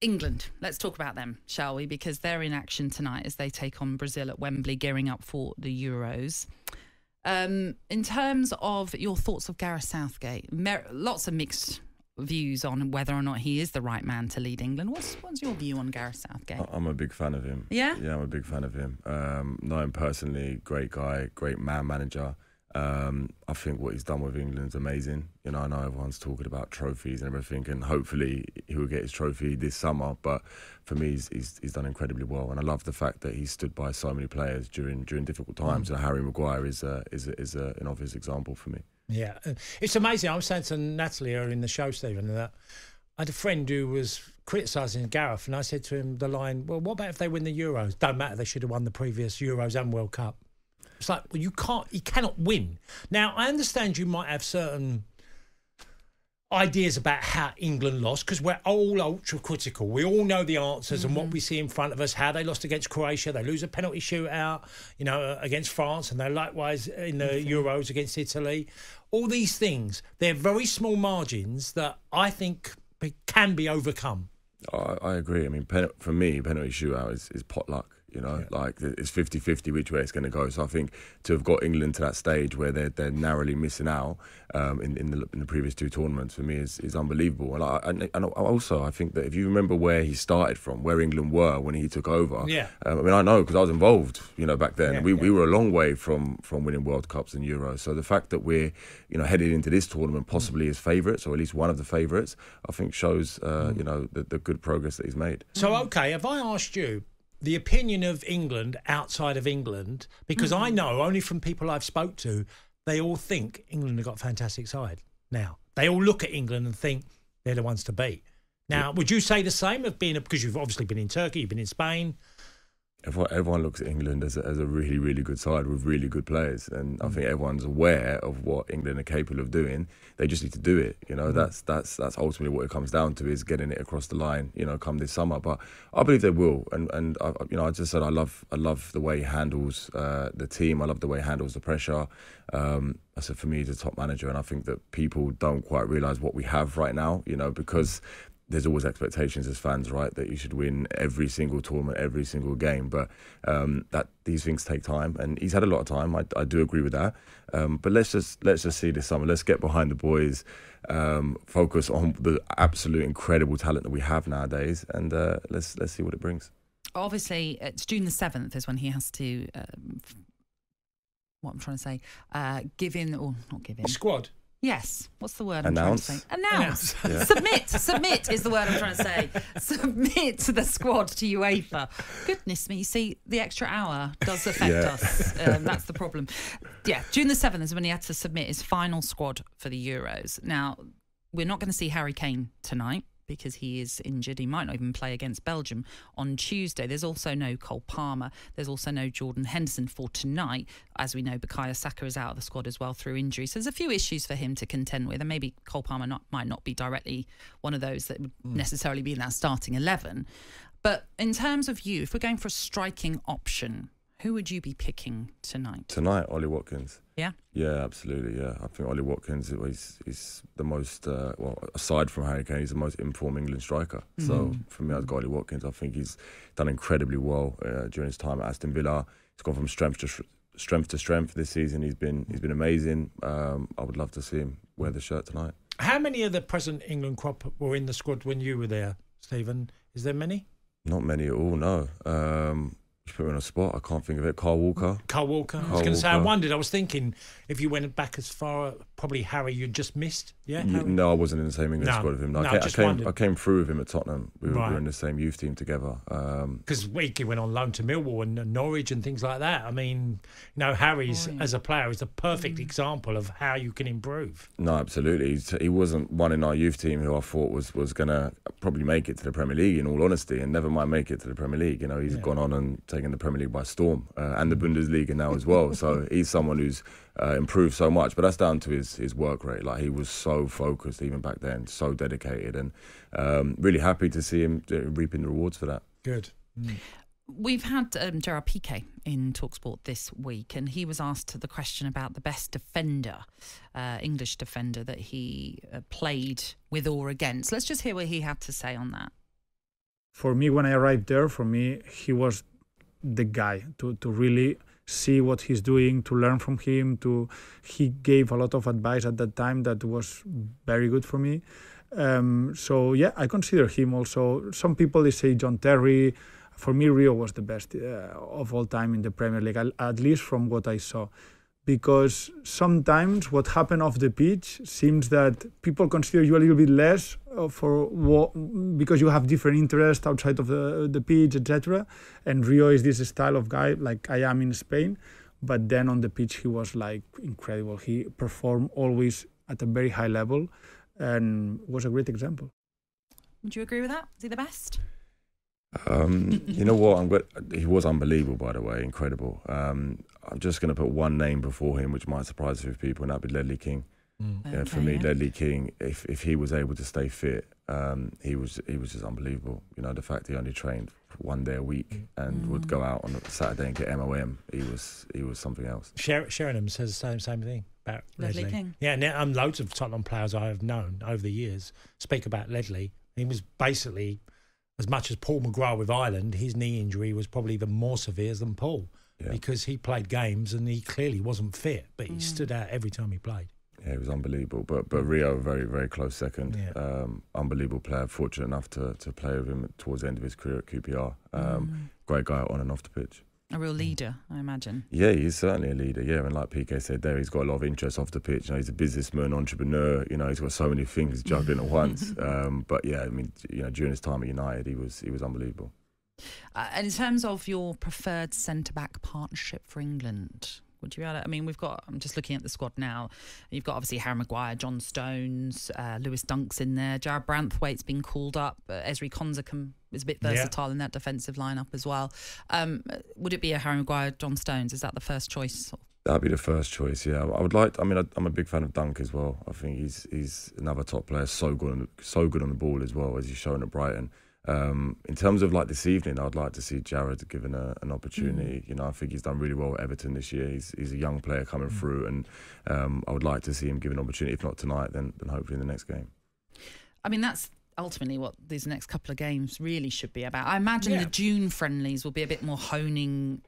England. Let's talk about them, shall we? Because they're in action tonight as they take on Brazil at Wembley, gearing up for the Euros. Um, in terms of your thoughts of Gareth Southgate, mer- lots of mixed views on whether or not he is the right man to lead England. What's what's your view on Gareth Southgate? I'm a big fan of him. Yeah? Yeah, I'm a big fan of him. Um, know him personally, great guy, great man manager. Um, I think what he's done with England's amazing. You know, I know everyone's talking about trophies and everything, and hopefully he will get his trophy this summer. But for me, he's, he's, he's done incredibly well, and I love the fact that he stood by so many players during during difficult times. And Harry Maguire is a, is a, is a, an obvious example for me. Yeah, Uh, it's amazing. I was saying to Natalie earlier in the show, Stephen, that I had a friend who was criticising Gareth, and I said to him the line, "Well, what about if they win the Euros? Don't matter. They should have won the previous Euros and World Cup." It's like, well, you can't, you cannot win. Now, I understand you might have certain ideas about how England lost because we're all ultra critical. We all know the answers and what we see in front of us. How they lost against Croatia, they lose a penalty shootout, you know, uh, against France, and they likewise in the Euros against Italy. All these things, they're very small margins that I think can be overcome. I, I agree. I mean, pen, for me, penalty shootout is, is pot luck. You know, like it's 50 50 which way it's going to go. So I think to have got England to that stage where they're, they're narrowly missing out um, in, in, the, in the previous two tournaments for me is, is unbelievable. And, I, and, and also, I think that if you remember where he started from, where England were when he took over, Yeah. um, I mean, I know because I was involved, you know, back then. Yeah, we, yeah. we were a long way from, from winning World Cups and Euros. So the fact that we're, you know, headed into this tournament possibly as favourites or at least one of the favourites, I think shows, uh, you know, the, the good progress that he's made. So, okay, have I asked you the opinion of England outside of England? Because I mm-hmm. know only from people I've spoke to, they all think England have got a fantastic side now. They all look at England and think they're the ones to beat. Now, would you say the same of being, because you've obviously been in Turkey, you've been in Spain. Everyone, everyone looks at England as a, as a really, really good side with really good players, and I think everyone's aware of what England are capable of doing. They just need to do it. You know, that's that's that's ultimately what it comes down to is getting it across the line. You know, come this summer. But I believe they will, and and I, you know, I just said I love I love the way he handles uh, the team. I love the way he handles the pressure. Um, I said for me, he's a top manager, and I think that people don't quite realise what we have right now. You know, because there's always expectations as fans, right, that you should win every single tournament, every single game. But um, that these things take time, and he's had a lot of time. I, I do agree with that. Um, but let's just let's just see this summer. Let's get behind the boys, um, focus on the absolute incredible talent that we have nowadays, and uh, let's let's see what it brings. Obviously, it's June the seventh is when he has to. Um, what I'm trying to say, uh, give in or not give in. Squad. Yes. What's the word Announce. I'm trying to say? Announce. Yeah. Submit. Submit is the word I'm trying to say. Submit the squad to UEFA. Goodness me. You see, the extra hour does affect Yeah. us. Um, that's the problem. Yeah. June the 7th is when he had to submit his final squad for the Euros. Now, we're not going to see Harry Kane tonight because he is injured. He might not even play against Belgium on Tuesday. There's also no Cole Palmer. There's also no Jordan Henderson for tonight. As we know, Bukayo Saka is out of the squad as well through injury. So there's a few issues for him to contend with. And maybe Cole Palmer not, might not be directly one of those that would hmm. necessarily be in that starting 11. But in terms of you, if we're going for a striking option, who would you be picking tonight? Tonight, Ollie Watkins. Yeah. Yeah, absolutely. Yeah, I think Ollie Watkins is is the most uh, well, aside from Harry Kane, he's the most informed England striker. So for me, I've got Ollie Watkins. I think he's done incredibly well uh, during his time at Aston Villa. He's gone from strength to sh- strength to strength this season. He's been he's been amazing. Um, I would love to see him wear the shirt tonight. How many of the present England crop were in the squad when you were there, Stephen? Is there many? Not many at all. No. Um, you put me on a spot. I can't think of it. Kyle Walker. Kyle Walker. I was going to say, I wondered. I was thinking if you went back as far, probably Harry, You'd just missed. Yeah. Y- Harry? No, I wasn't in the same England No, squad with him. No, no, I, came, just I, came. I came through with him at Tottenham. We were, we were in the same youth team together. Um, Because Weekly went on loan to Millwall and and Norwich and things like that. I mean, you know, Harry's as a player is the perfect example of how you can improve. No, absolutely. He's, he wasn't one in our youth team who I thought was, was going to probably make it to the Premier League, in all honesty, and never mind make it to the Premier League. You know, he's gone on and taken the Premier League by storm uh, and the Bundesliga now as well. So he's someone who's uh, improved so much, but that's down to his, his work rate. Like he was so focused even back then, so dedicated, and um, really happy to see him uh, reaping the rewards for that. Good. We've had um, Gerard Piqué in Talksport this week, and he was asked the question about the best defender, uh, English defender that he uh, played with or against. Let's just hear what he had to say on that. for me, when I arrived there, for me, he was the guy to, to really see what he's doing, to learn from him. To he gave a lot of advice at that time that was very good for me. Um, so yeah, I consider him also. Some people they say John Terry. For me, Rio was the best uh, of all time in the Premier League, at- least from what I saw because sometimes what happened off the pitch seems that people consider you a little bit less for what, because you have different interests outside of the, the pitch, etc. And Rio is this style of guy like I am in Spain, but then on the pitch he was like incredible. He performed always at a very high level, and was a great example. Would you agree with that? Is he the best? Um, you know what? I'm good. He was unbelievable, by the way, incredible. Um, I'm just going to put one name before him, which might surprise a few people, and that'd be Ledley King. Yeah, for me, yeah. Ledley King, if if he was able to stay fit, um, he was he was just unbelievable. You know, the fact he only trained one day a week and would go out on a Saturday and get MOM, he was he was something else. Sher- Sheringham says the same same thing about Ledley Ledley. King. Yeah, and um, loads of Tottenham players I have known over the years speak about Ledley. He was basically as much as Paul McGrath with Ireland. His knee injury was probably even more severe than Paul Yeah. because he played games and he clearly wasn't fit, but he Mm. stood out every time he played. Yeah, he was unbelievable. But but Rio, a very very close second. Yeah. Um, unbelievable player. Fortunate enough to to play with him towards the end of his career at QPR. Um, Mm. Great guy on and off the pitch. A real leader, I imagine. Yeah, he's certainly a leader. Yeah, and like Piqué said there, he's got a lot of interest off the pitch. You know, he's a businessman, entrepreneur. You know, he's got so many things juggling at once. Um, but yeah, I mean, you know, during his time at United, he was he was unbelievable. Uh, and in terms of your preferred centre back partnership for England, would you be able to, I mean, we've got, I'm just looking at the squad now. You've got obviously Harry Maguire, John Stones, uh, Lewis Dunk's in there, Jarrad Branthwaite's been called up, uh, Ezri Konsa can, is a bit Yeah. versatile in that defensive lineup as well. Um, would it be a Harry Maguire, John Stones? Is that the first choice? That'd be the first choice. Yeah, I would like. I mean, I, I'm a big fan of Dunk as well. I think he's he's another top player. So good, on, so good on the ball as well as he's shown at Brighton. Um, in terms of like this evening, I'd like to see Jarrad given a, an opportunity. You know, I think he's done really well at Everton this year. He's he's a young player coming through, and um, I would like to see him given an opportunity. If not tonight, then then hopefully in the next game. I mean, that's ultimately what these next couple of games really should be about. I imagine Yeah. the June friendlies will be a bit more honing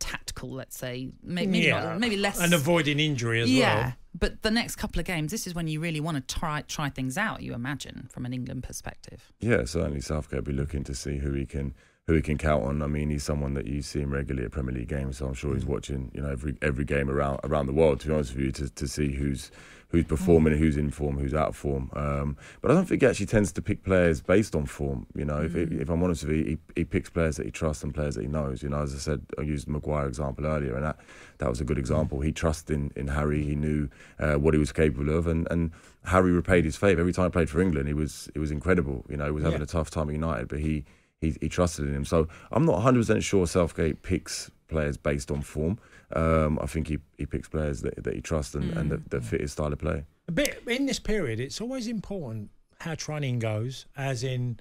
tactical, let's say. Maybe, maybe, yeah, not, maybe less. and avoiding injury as yeah, well. but the next couple of games, this is when you really want to try try things out. You imagine from an England perspective. Yeah, certainly Southgate will be looking to see who he can who he can count on. I mean, he's someone that you see him regularly at Premier League games, so I'm sure he's watching you know every every game around around the world. To be honest with you, to, to see who's who's performing, who's in form, who's out of form. Um, but I don't think he actually tends to pick players based on form. You know, if, if I'm honest with you, he, he picks players that he trusts and players that he knows. You know, as I said, I used the Maguire example earlier, and that that was a good example. He trusted in, in Harry. He knew uh, what he was capable of, and, and Harry repaid his favour every time he played for England. He was it was incredible. You know, he was having Yeah. a tough time at United, but he he, he trusted in him. So I'm not 100 percent sure Southgate picks players based on form. Um, I think he, he picks players that, that he trusts and, and that, that fit his style of play. A bit in this period, it's always important how training goes, as in,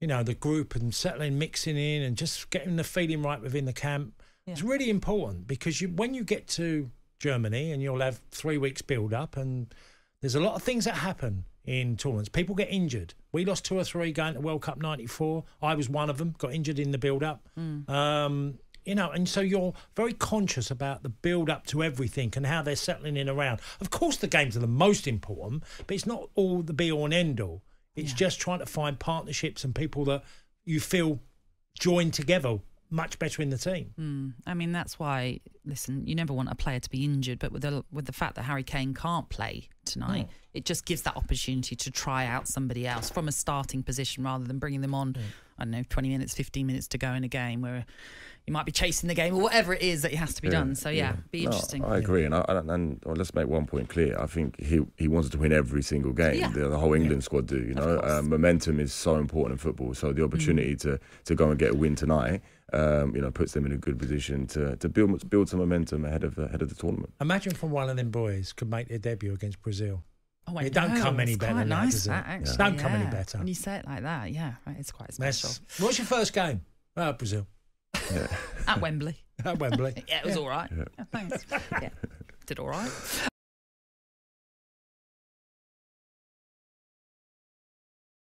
you know, the group and settling, mixing in, and just getting the feeling right within the camp. It's really important because you, when you get to Germany and you'll have three weeks build up, and there's a lot of things that happen in tournaments. People get injured. We lost two or three going to World Cup '94. I was one of them. Got injured in the build up. Um, you know, and so you're very conscious about the build up to everything and how they're settling in around. Of course, the games are the most important, but it's not all the be all and end all. It's Yeah. just trying to find partnerships and people that you feel joined together much better in the team. Mm. I mean, that's why. Listen, you never want a player to be injured, but with the with the fact that Harry Kane can't play tonight, it just gives that opportunity to try out somebody else from a starting position rather than bringing them on. I don't know, twenty minutes, fifteen minutes to go in a game where you might be chasing the game or whatever it is that has to be done. So yeah, be No, interesting. I agree, and I, and, and well, let's make one point clear. I think he he wants to win every single game. Yeah. The, the whole England squad do. You know. Mm. um, momentum is so important in football. So the opportunity to to go and get a win tonight, um, you know, puts them in a good position to to build build some momentum ahead of the, ahead of the tournament. Imagine from one of them boys could make their debut against Brazil. Oh, I It don't come any it's better quite than that, nice, does Yeah. actually. Don't come any better. When you say it like that, yeah, right, it's quite special. That's, what's your first game? Oh, Brazil. At Wembley. At Wembley. Yeah, it was all right. Yeah. Yeah, thanks. Yeah, did all right.